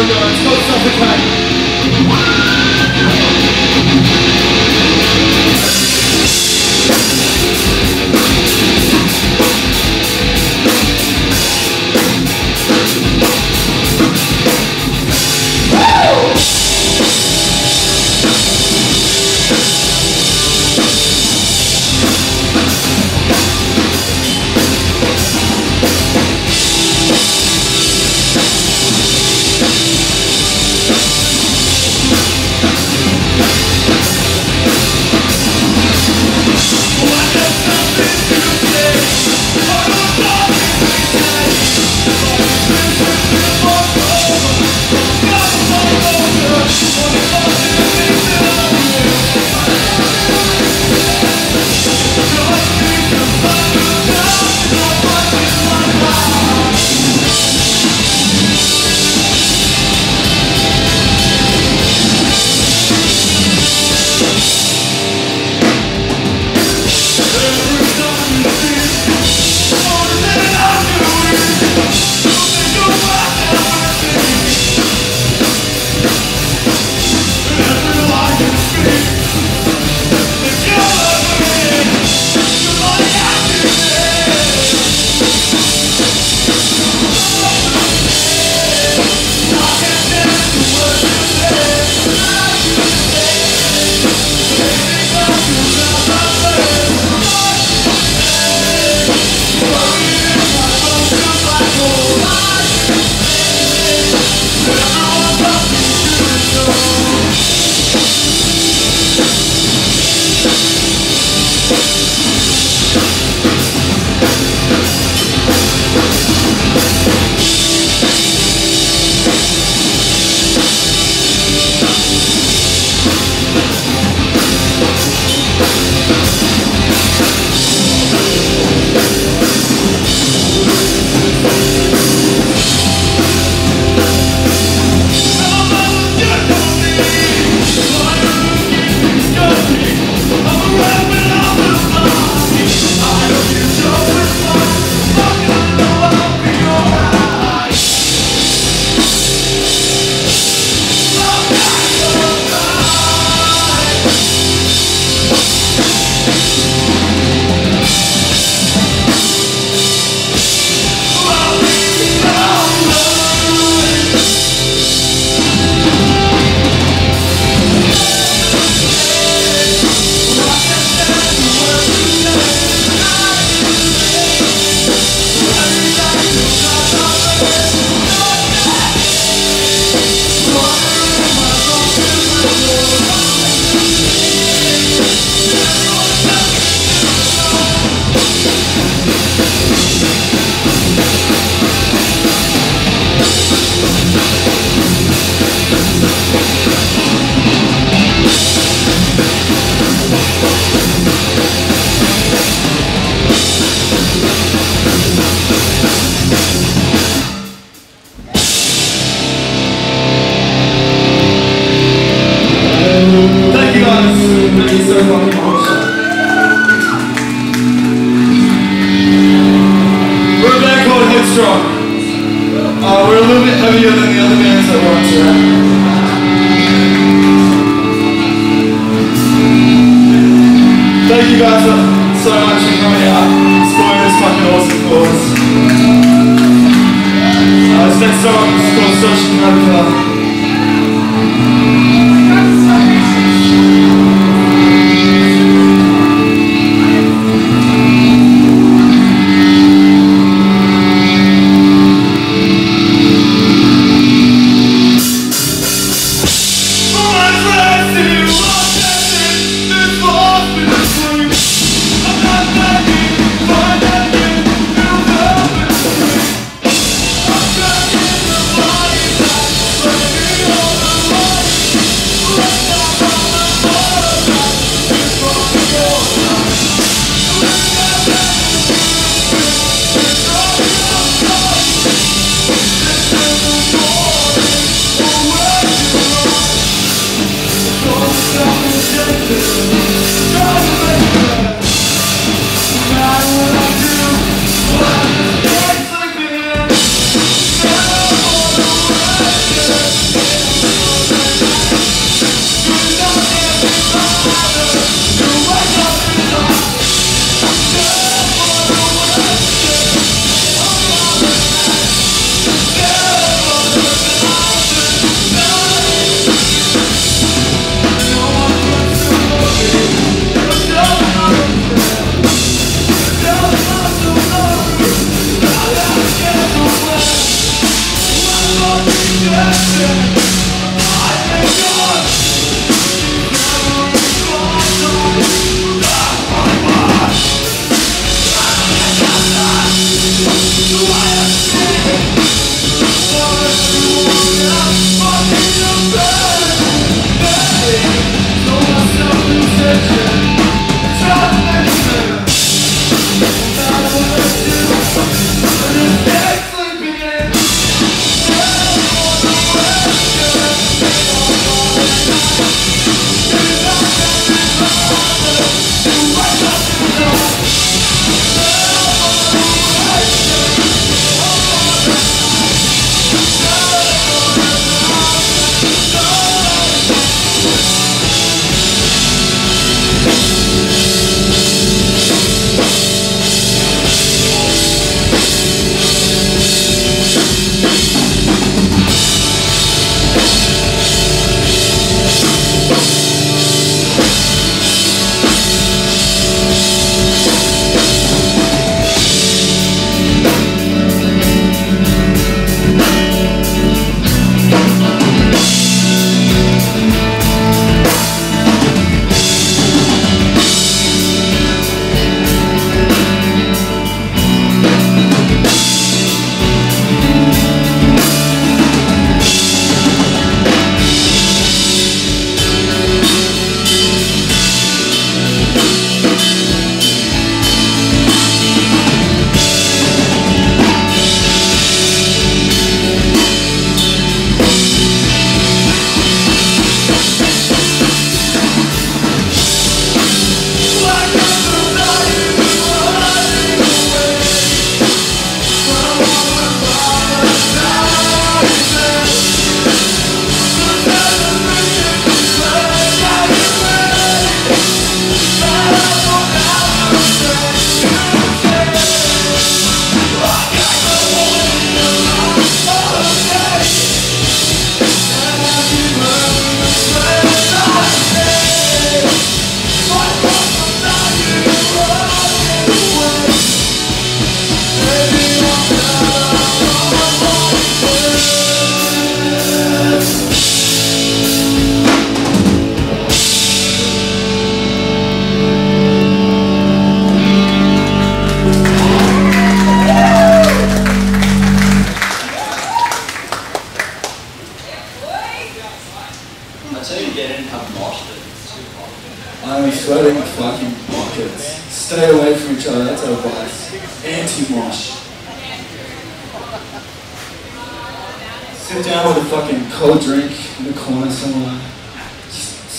ago. It's called Suffocate.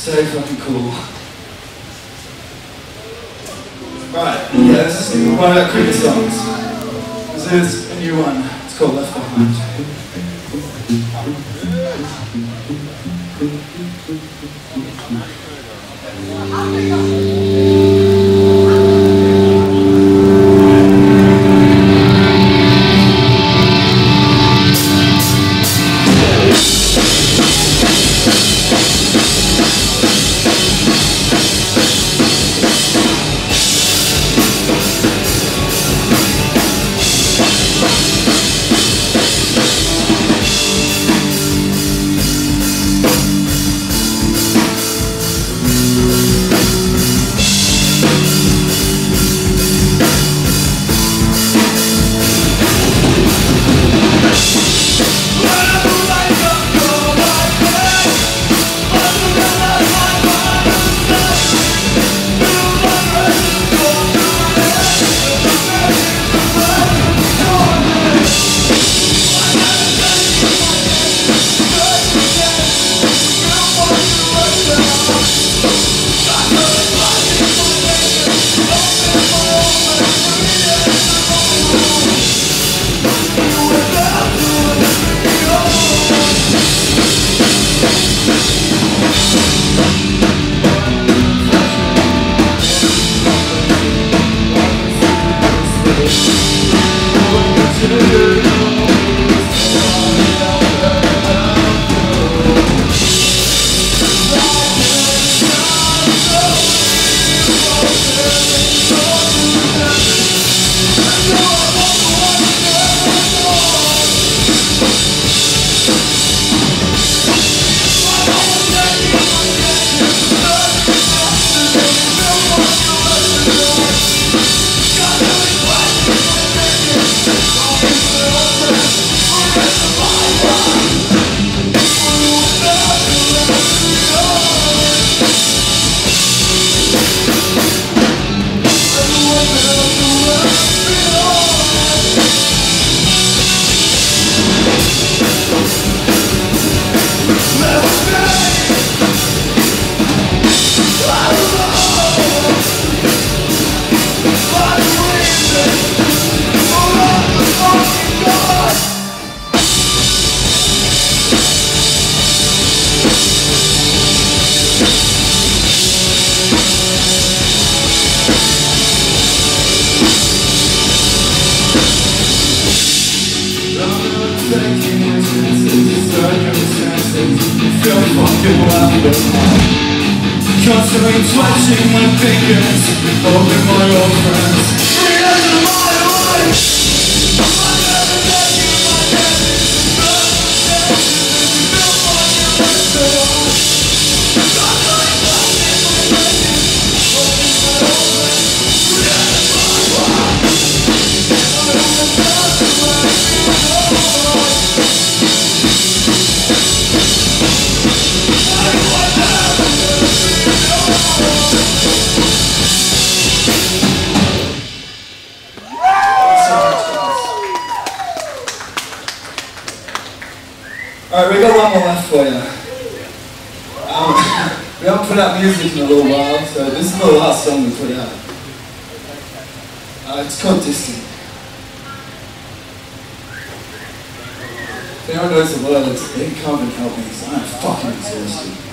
So fucking cool. Right, yeah, this is one of our quickest songs. This is a new one. It's called Left Behind. Why? Why? Why? Music in a little while, so this is the last song we put out. Uh, it's called Distant. If anyone knows the words, they come and help me, because I'm fucking exhausted.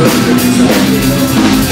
trust in the time.